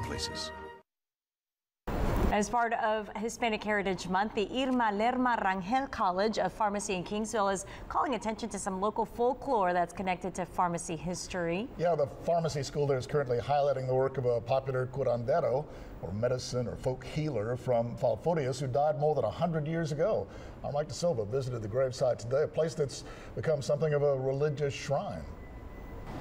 places. As part of Hispanic Heritage Month, the Irma Lerma Rangel College of Pharmacy in Kingsville is calling attention to some local folklore that's connected to pharmacy history. Yeah, the pharmacy school there is currently highlighting the work of a popular curandero, or medicine or folk healer from Falfurrias, who died more than 100 years ago. Our Mike DaSilva visited the gravesite today, a place that's become something of a religious shrine.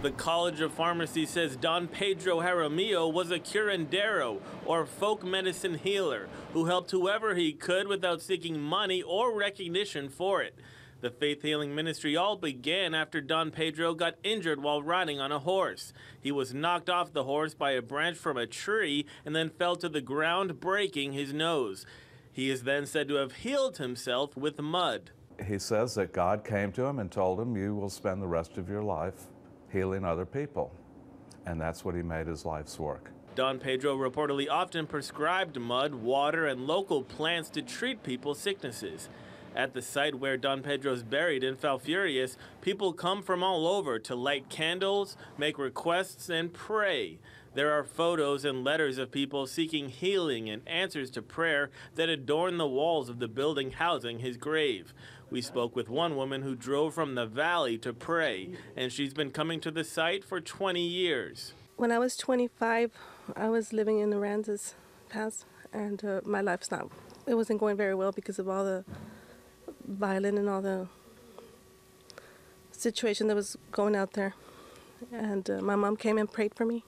The College of Pharmacy says Don Pedro Jaramillo was a curandero, or folk medicine healer, who helped whoever he could without seeking money or recognition for it. The faith healing ministry all began after Don Pedro got injured while riding on a horse. He was knocked off the horse by a branch from a tree and then fell to the ground, breaking his nose. He is then said to have healed himself with mud. He says that God came to him and told him, You will spend the rest of your life healing other people. And that's what he made his life's work. Don Pedro reportedly often prescribed mud, water, and local plants to treat people's sicknesses. At the site where Don Pedro's buried in Falfurrias, people come from all over to light candles, make requests, and pray. There are photos and letters of people seeking healing and answers to prayer that adorn the walls of the building housing his grave. We spoke with one woman who drove from the valley to pray, and she's been coming to the site for 20 years. When I was 25, I was living in the Aransas Pass, and uh, my life's not, it wasn't going very well because of all the violent and all the situation that was going out there. And uh, my mom came and prayed for me.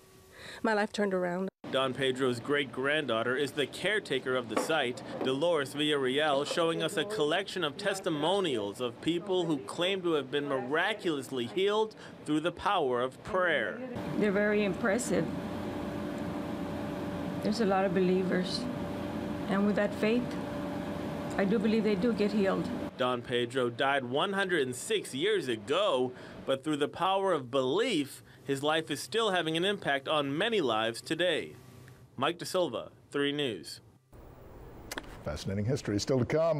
My life turned around. Don Pedro's great granddaughter is the caretaker of the site, Dolores Villarreal, showing us a collection of testimonials of people who claim to have been miraculously healed through the power of prayer. They're very impressive. There's a lot of believers. And with that faith, I do believe they do get healed. Don Pedro died 106 years ago, but through the power of belief, his life is still having an impact on many lives today. Mike DaSilva, 3 News. Fascinating history still to come.